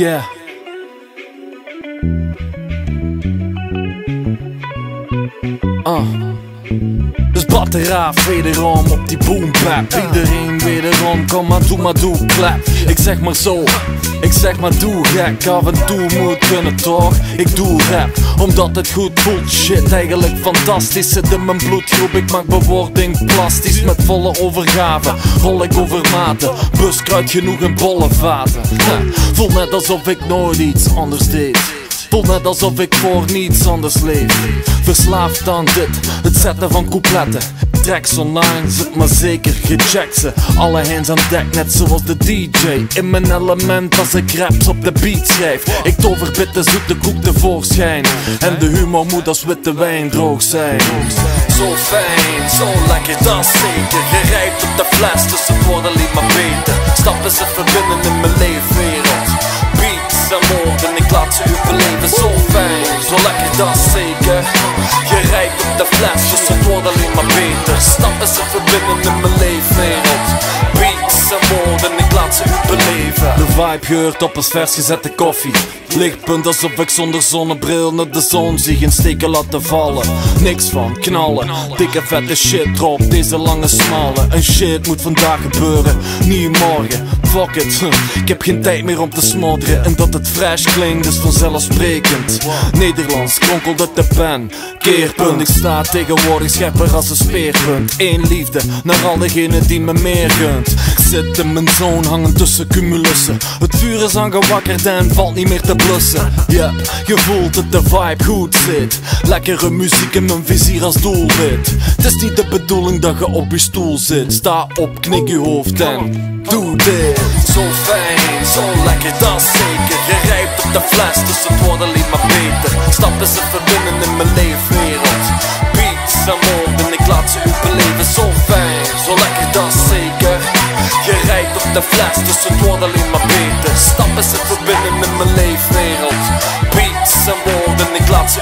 Yeah. Uh. Wederom op die boompap Iedereen wederom, kom maar doe maar doe klap Ik zeg maar zo, ik zeg maar doe gek. Af en toe moet kunnen toch, ik doe rap. Omdat het goed voelt, shit eigenlijk fantastisch. Zit in mijn bloedgroep, ik maak bewoording plastisch. Met volle overgave, rol ik over maten. Buskruid genoeg in bolle vaten. Voel net alsof ik nooit iets anders deed Voel net alsof ik voor niets anders leef. Verslaafd aan dit, het zetten van coupletten. Tracks online, zit maar zeker, gecheckt ze. Alle hands aan dek, net zoals de DJ In mijn element als ik raps op de beat schrijf. Ik tover bitte zoete koek tevoorschijn. En de humor moet als witte wijn droog zijn. Zo fijn, zo lekker, dat zeker. Je rijdt op de fles, dus het wordt alleen maar beter Stappen ze verbinden in mijn leefwereld dat zeker? Je rijdt op de fles, dus het wordt alleen maar beter. Stappen ze verbinden in mijn ik laat ze u beleven. De vibe geurt op als vers gezette koffie. Lichtpunt alsof ik zonder zonnebril naar de zon zie. Geen steken laten vallen, niks van knallen. Dikke vette shit drop, deze lange smalle En shit moet vandaag gebeuren, niet morgen. Fuck it, ik heb geen tijd meer om te smodderen. En dat het fresh klinkt is vanzelfsprekend. Nederlands kronkelt uit de pen. Keerpunt, ik sta tegenwoordig scherper als een speerpunt. Eén liefde naar al degenen die me meer gunt zit mijn zone hangen tussen cumulussen. Het vuur is aangewakkerd en valt niet meer te blussen. Ja, je voelt dat de vibe goed zit. Lekkere muziek in mijn vizier als doelwit. Het is niet de bedoeling dat je op je stoel zit. Sta op, knik je hoofd en doe dit. Zo fijn, zo lekker, dat zeker. Je rijpt op de fles, dus het wordt alleen maar beter. Stappen ze verbinden in mijn leefwereld. Beats en woorden, ik laat ze u beleven. Zo fijn, zo lekker, de fles, dus het alleen maar beter. Stappen ze verbinden in mijn leefwereld. Beats en woorden, ik laat ze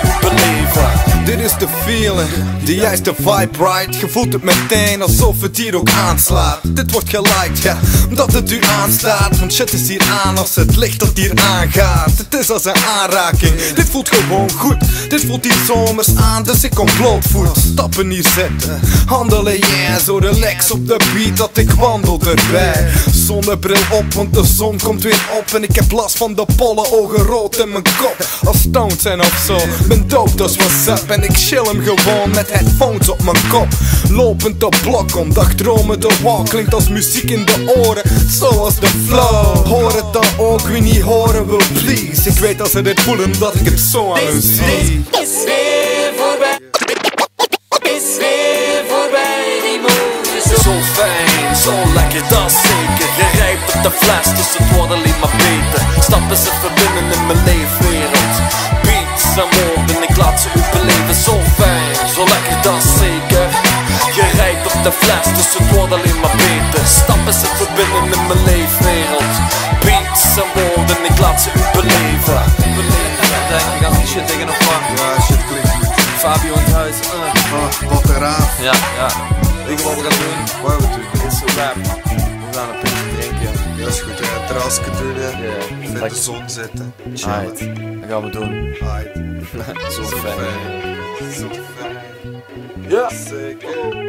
Dit is de feeling, de juiste vibe right? Je voelt het meteen alsof het hier ook aanslaat. Dit wordt geliked, ja, omdat het u aanstaat. Want shit is hier aan als het licht dat hier aangaat. Het is als een aanraking, dit voelt gewoon goed. Dit voelt hier zomers aan, dus ik kom blootvoet. Stappen hier zetten, handelen yeah. Zo relax op de beat dat ik wandel erbij. Zonnebril op, want de zon komt weer op. En ik heb last van de pollen, ogen rood in mijn kop. Als stoned zijn of zo, ben dope, dat is what's up En ik chill hem gewoon met headphones op mijn kop. Lopend op blok om dagdromen de walk Klinkt als muziek in de oren, zoals de flow. Hoor het dan ook, wie niet horen wil please. Ik weet als ze dit voelen dat ik het zo aan hun zie. Is weer voorbij. Is weer voorbij, die zon. Zo fijn, zo lekker, dat zeker. Je rijpt op de fles, dus het wordt alleen maar beter. Stappen ze verbinden in mijn leefwereld. Beats en woorden, ik laat ze u beleven de fles, dus het wordt alleen maar beter Stappen ze verbinden in mijn leefwereld Beats en woorden, ik laat ze u beleven Denk ik aan die shit tegen een pak. Ja, shit klinkt goed Fabio in het huis. uh. Ah, Wat eraan, Ja, ja. Weet je wat we gaan doen? wat we doen Dit is een rap. We gaan een pintje drinken. Ja, is goed, ja, terrasje doen, ja Ja. Vet de zon zitten, Alright, dat gaan we doen. Aight. Zo fijn, zo fijn Ja. Zeker